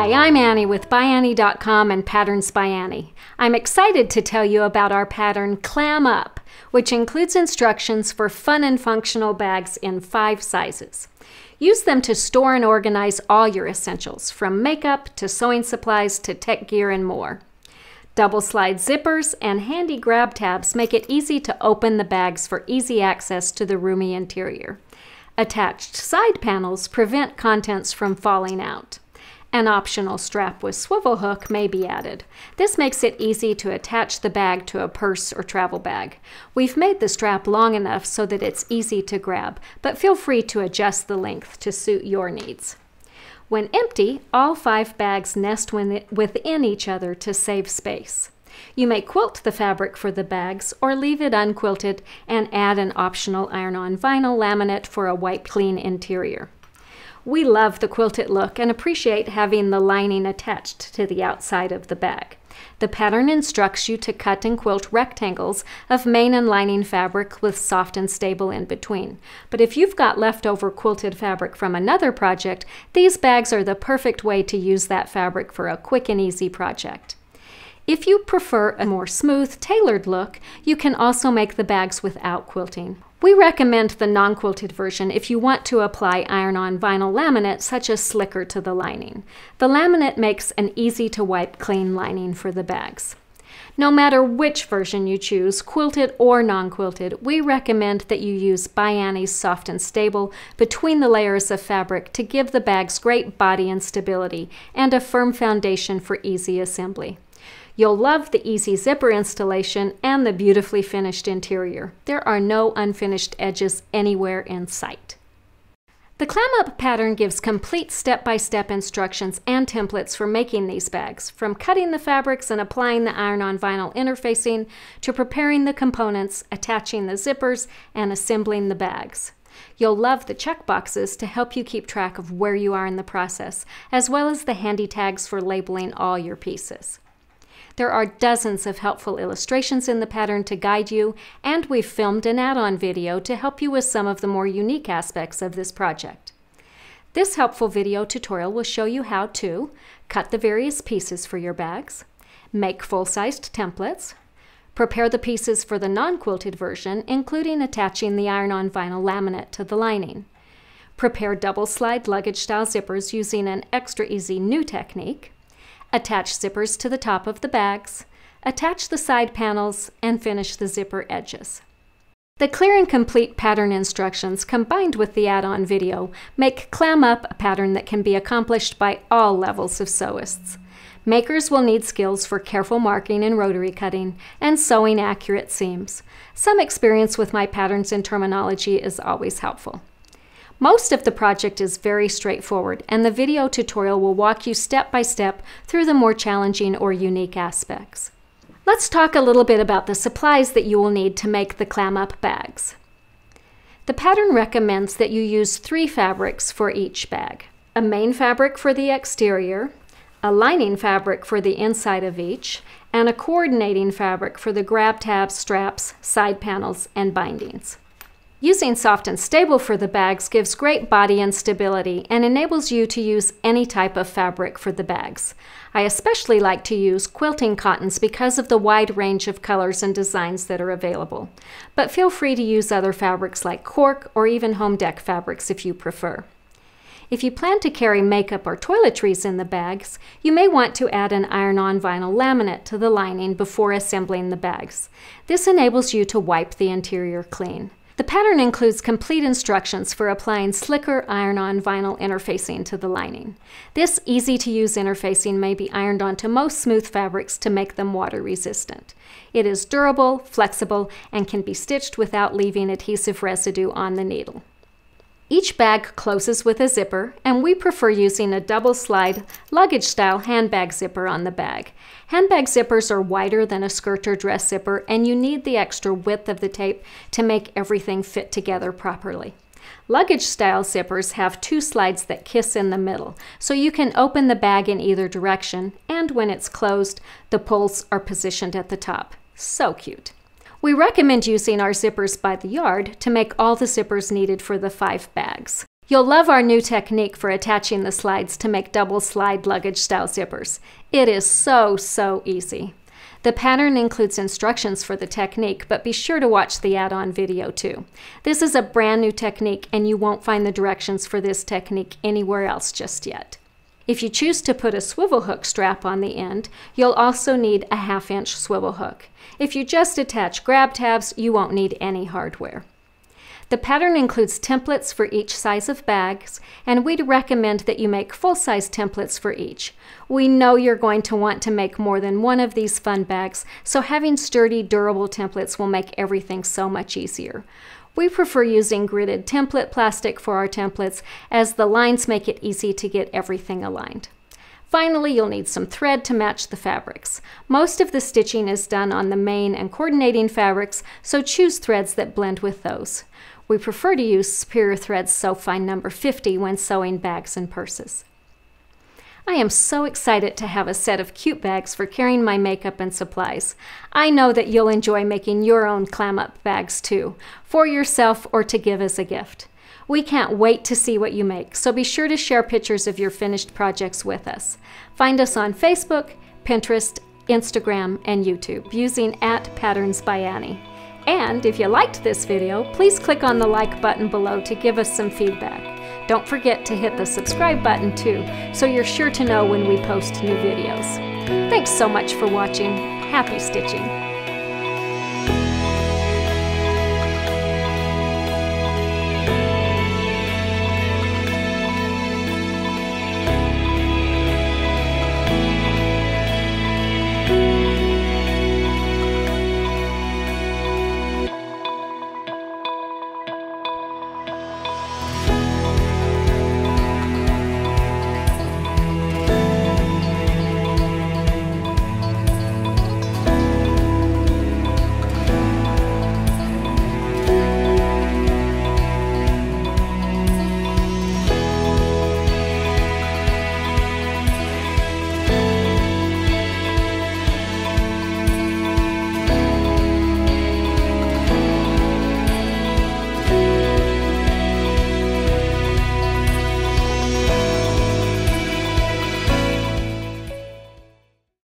Hi, I'm Annie with ByAnnie.com and Patterns by Annie. I'm excited to tell you about our pattern Clam Up, which includes instructions for fun and functional bags in five sizes. Use them to store and organize all your essentials, from makeup to sewing supplies to tech gear and more. Double slide zippers and handy grab tabs make it easy to open the bags for easy access to the roomy interior. Attached side panels prevent contents from falling out. An optional strap with swivel hook may be added. This makes it easy to attach the bag to a purse or travel bag. We've made the strap long enough so that it's easy to grab, but feel free to adjust the length to suit your needs. When empty, all five bags nest within each other to save space. You may quilt the fabric for the bags or leave it unquilted and add an optional iron-on vinyl laminate for a wipe clean interior. We love the quilted look and appreciate having the lining attached to the outside of the bag. The pattern instructs you to cut and quilt rectangles of main and lining fabric with soft and stable in between. But if you've got leftover quilted fabric from another project, these bags are the perfect way to use that fabric for a quick and easy project. If you prefer a more smooth, tailored look, you can also make the bags without quilting. We recommend the non-quilted version if you want to apply iron-on vinyl laminate such as slicker to the lining. The laminate makes an easy-to-wipe clean lining for the bags. No matter which version you choose, quilted or non-quilted, we recommend that you use ByAnnie's Soft and Stable between the layers of fabric to give the bags great body and stability and a firm foundation for easy assembly. You'll love the easy zipper installation and the beautifully finished interior. There are no unfinished edges anywhere in sight. The Clam Up pattern gives complete step-by-step -step instructions and templates for making these bags, from cutting the fabrics and applying the iron-on vinyl interfacing to preparing the components, attaching the zippers, and assembling the bags. You'll love the check boxes to help you keep track of where you are in the process, as well as the handy tags for labeling all your pieces. There are dozens of helpful illustrations in the pattern to guide you, and we've filmed an add-on video to help you with some of the more unique aspects of this project. This helpful video tutorial will show you how to cut the various pieces for your bags, make full-sized templates, prepare the pieces for the non-quilted version, including attaching the iron-on vinyl laminate to the lining, prepare double-slide luggage-style zippers using an extra easy new technique, Attach zippers to the top of the bags, attach the side panels, and finish the zipper edges. The clear and complete pattern instructions combined with the add-on video make Clam Up a pattern that can be accomplished by all levels of sewists. Makers will need skills for careful marking and rotary cutting and sewing accurate seams. Some experience with my patterns and terminology is always helpful. Most of the project is very straightforward, and the video tutorial will walk you step by step through the more challenging or unique aspects. Let's talk a little bit about the supplies that you will need to make the clam up bags. The pattern recommends that you use three fabrics for each bag. A main fabric for the exterior, a lining fabric for the inside of each, and a coordinating fabric for the grab tabs, straps, side panels, and bindings. Using soft and stable for the bags gives great body and stability and enables you to use any type of fabric for the bags. I especially like to use quilting cottons because of the wide range of colors and designs that are available. But feel free to use other fabrics like cork or even home dec fabrics if you prefer. If you plan to carry makeup or toiletries in the bags, you may want to add an iron-on vinyl laminate to the lining before assembling the bags. This enables you to wipe the interior clean. The pattern includes complete instructions for applying slicker iron-on vinyl interfacing to the lining. This easy-to-use interfacing may be ironed onto most smooth fabrics to make them water resistant. It is durable, flexible, and can be stitched without leaving adhesive residue on the needle. Each bag closes with a zipper, and we prefer using a double slide luggage style handbag zipper on the bag. Handbag zippers are wider than a skirt or dress zipper, and you need the extra width of the tape to make everything fit together properly. Luggage style zippers have two slides that kiss in the middle, so you can open the bag in either direction, and when it's closed, the pulls are positioned at the top. So cute. We recommend using our zippers by the yard to make all the zippers needed for the five bags. You'll love our new technique for attaching the slides to make double slide luggage style zippers. It is so, so easy. The pattern includes instructions for the technique, but be sure to watch the add-on video too. This is a brand new technique and you won't find the directions for this technique anywhere else just yet. If you choose to put a swivel hook strap on the end, you'll also need a half inch swivel hook. If you just attach grab tabs, you won't need any hardware. The pattern includes templates for each size of bags, and we'd recommend that you make full-size templates for each. We know you're going to want to make more than one of these fun bags, so having sturdy, durable templates will make everything so much easier. We prefer using gridded template plastic for our templates as the lines make it easy to get everything aligned. Finally, you'll need some thread to match the fabrics. Most of the stitching is done on the main and coordinating fabrics, so choose threads that blend with those. We prefer to use Superior Threads So Fine number 50 when sewing bags and purses. I am so excited to have a set of cute bags for carrying my makeup and supplies. I know that you'll enjoy making your own clam up bags too, for yourself or to give as a gift. We can't wait to see what you make, so be sure to share pictures of your finished projects with us. Find us on Facebook, Pinterest, Instagram, and YouTube using at Patterns by Annie. And if you liked this video, please click on the like button below to give us some feedback. Don't forget to hit the subscribe button too, so you're sure to know when we post new videos. Thanks so much for watching. Happy stitching!